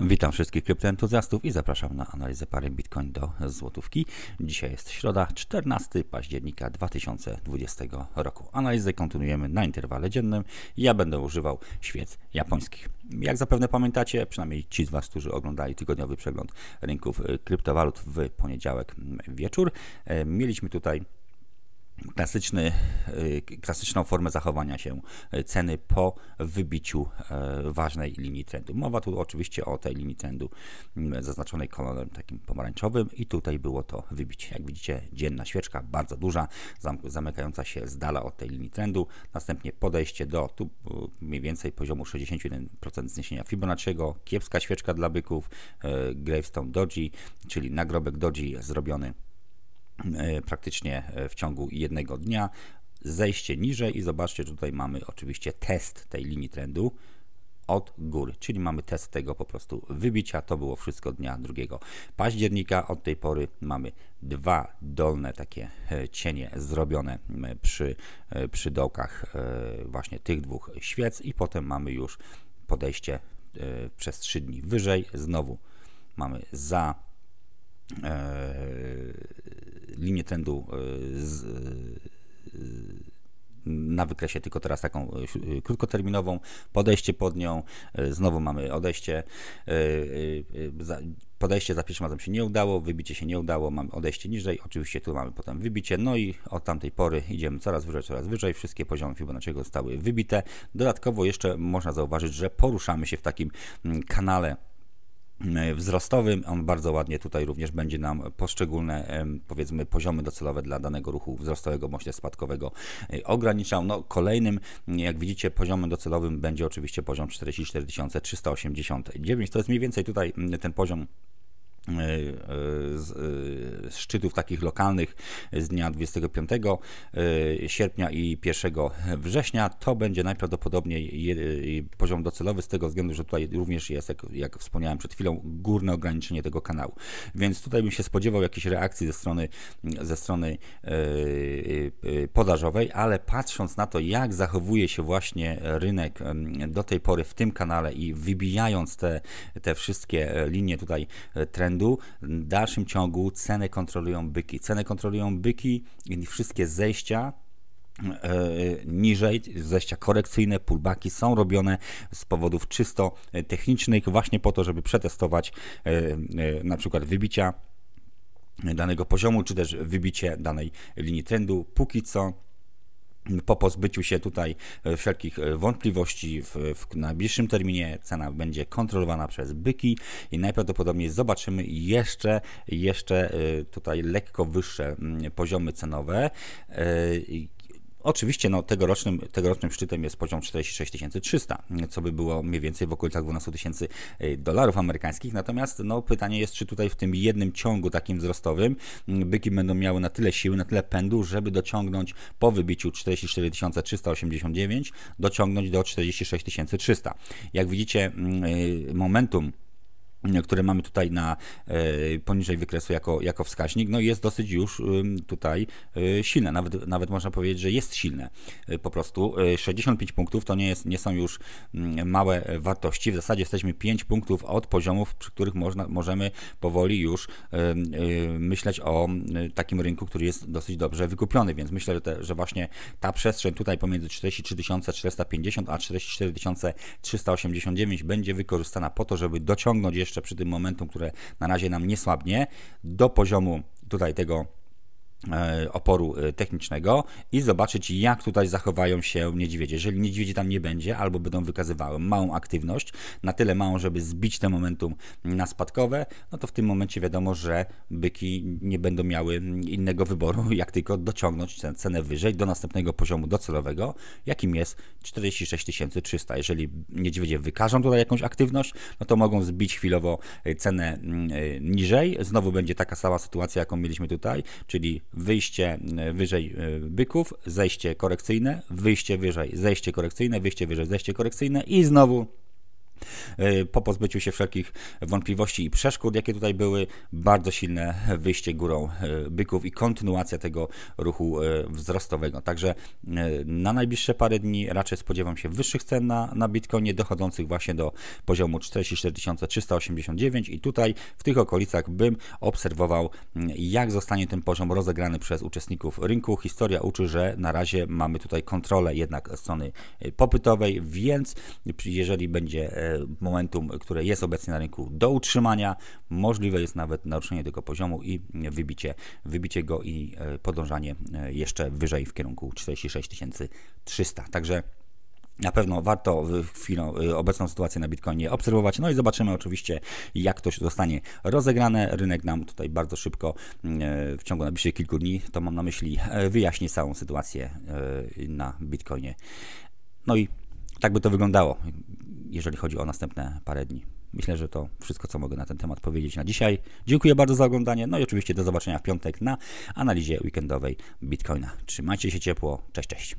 Witam wszystkich kryptoentuzjastów i zapraszam na analizę pary Bitcoin do złotówki. Dzisiaj jest środa, 14 października 2020 roku. Analizę kontynuujemy na interwale dziennym. Ja będę używał świec japońskich. Jak zapewne pamiętacie, przynajmniej ci z Was, którzy oglądali tygodniowy przegląd rynków kryptowalut w poniedziałek wieczór, e, mieliśmy tutaj klasyczny, y, klasyczną formę zachowania się y, ceny po wybiciu y, ważnej linii trendu. Mowa tu oczywiście o tej linii trendu mm, zaznaczonej kolorem takim pomarańczowym i tutaj było to wybicie. Jak widzicie, dzienna świeczka, bardzo duża, zamykająca się z dala od tej linii trendu, następnie podejście do tu mniej więcej poziomu 61% zniesienia Fibonacciego, kiepska świeczka dla byków, Gravestone Doji, czyli nagrobek Doji zrobiony praktycznie e, w ciągu jednego dnia. Zejście niżej i zobaczcie, tutaj mamy oczywiście test tej linii trendu od góry, czyli mamy test tego po prostu wybicia. To było wszystko dnia 2 października. Od tej pory mamy dwa dolne takie e, cienie zrobione przy, przy dołkach właśnie tych dwóch świec i potem mamy już podejście przez 3 dni wyżej. Znowu mamy za linię trendu e, z, e, na wykresie, tylko teraz taką e, krótkoterminową, podejście pod nią, znowu mamy odejście, podejście za pierwszym razem się nie udało, wybicie się nie udało, mamy odejście niżej, oczywiście tu mamy potem wybicie, no i od tamtej pory idziemy coraz wyżej, coraz wyżej, wszystkie poziomy Fibonacciego zostały wybite. Dodatkowo jeszcze można zauważyć, że poruszamy się w takim mm, kanale wzrostowym. On bardzo ładnie tutaj również będzie nam poszczególne, powiedzmy, poziomy docelowe dla danego ruchu wzrostowego bądź spadkowego e, ograniczał. No, kolejnym, jak widzicie, poziomem docelowym będzie oczywiście poziom 44 389. To jest mniej więcej tutaj ten poziom E, e, z e, szczytów takich lokalnych z dnia 25 sierpnia i 1 września. To będzie najprawdopodobniej poziom docelowy z tego względu, że tutaj również jest, jak, jak wspomniałem przed chwilą, górne ograniczenie tego kanału. Więc tutaj bym się spodziewał jakiejś reakcji ze strony, ze strony podażowej, ale patrząc na to, jak zachowuje się właśnie rynek do tej pory w tym kanale i wybijając te, te wszystkie linie tutaj trendu, W dalszym ciągu cenę kontrolują byki. Cenę kontrolują byki i wszystkie zejścia e, niżej, zejścia korekcyjne, pullbacki są robione z powodów czysto technicznych, właśnie po to, żeby przetestować e, e, na przykład wybicia danego poziomu, czy też wybicie danej linii trendu. Póki co po pozbyciu się tutaj e, wszelkich e, wątpliwości w, w, najbliższym terminie. Cena będzie kontrolowana przez byki i najprawdopodobniej zobaczymy jeszcze, jeszcze e, tutaj lekko wyższe mm, poziomy cenowe Oczywiście no, tegorocznym, tegorocznym szczytem jest poziom 46 300, co by było mniej więcej w okolicach 12 tysięcy y, dolarów amerykańskich. Natomiast no, pytanie jest, czy tutaj w tym jednym ciągu takim wzrostowym byki będą miały na tyle siły, na tyle pędu, żeby dociągnąć po wybiciu 44 389, dociągnąć do 46 300. Jak widzicie, y, momentum które mamy tutaj na e, poniżej wykresu jako, jako wskaźnik, no jest dosyć już tutaj e, silne, nawet, nawet można powiedzieć, że jest silne e, po prostu. 65 punktów to nie, jest, nie są już małe wartości, w zasadzie jesteśmy 5 punktów od poziomów, przy których można, możemy powoli już myśleć o takim rynku, który jest dosyć dobrze wykupiony, więc myślę, że, te, że właśnie ta przestrzeń tutaj pomiędzy 43 450 a 44 389 będzie wykorzystana po to, żeby dociągnąć jeszcze jeszcze przy tym momentum, które na razie nam nie słabnie, do poziomu tutaj tego oporu e, technicznego i zobaczyć, jak tutaj zachowają się niedźwiedzie. Jeżeli niedźwiedzi tam nie będzie, albo będą wykazywały małą aktywność, na tyle małą, żeby zbić te momentum na spadkowe, no to w tym momencie wiadomo, że byki nie będą miały innego wyboru, jak tylko dociągnąć cenę wyżej do następnego poziomu docelowego, jakim jest 46 300. Jeżeli niedźwiedzie wykażą tutaj jakąś aktywność, no to mogą zbić chwilowo cenę niżej. Znowu będzie taka sama sytuacja, jaką mieliśmy tutaj, czyli wyjście e, wyżej e, byków, zejście korekcyjne, wyjście wyżej, zejście korekcyjne, wyjście wyżej, zejście korekcyjne i znowu Po pozbyciu się wszelkich wątpliwości i przeszkód, jakie tutaj były, bardzo silne wyjście górą byków i kontynuacja tego ruchu wzrostowego. Także na najbliższe parę dni raczej spodziewam się wyższych cen na, na Bitcoinie, dochodzących właśnie do poziomu 44 389 i tutaj w tych okolicach bym obserwował, jak zostanie ten poziom rozegrany przez uczestników rynku. Historia uczy, że na razie mamy tutaj kontrolę jednak strony popytowej, więc jeżeli będzie momentum, które jest obecnie na rynku do utrzymania, możliwe jest nawet naruszenie tego poziomu i wybicie, wybicie go i e, podążanie e, jeszcze wyżej w kierunku 46 300. Także na pewno warto w chwilę, obecną sytuację na Bitcoinie obserwować. No i zobaczymy oczywiście, jak to zostanie rozegrane. Rynek nam tutaj bardzo szybko w ciągu najbliższych kilku dni, to mam na myśli, wyjaśni całą sytuację na Bitcoinie. No i tak by to wyglądało, jeżeli chodzi o następne parę dni. Myślę, że to wszystko, co mogę na ten temat powiedzieć na dzisiaj. Dziękuję bardzo za oglądanie. No i oczywiście do zobaczenia w piątek na analizie weekendowej Bitcoina. Trzymajcie się ciepło. Cześć, cześć.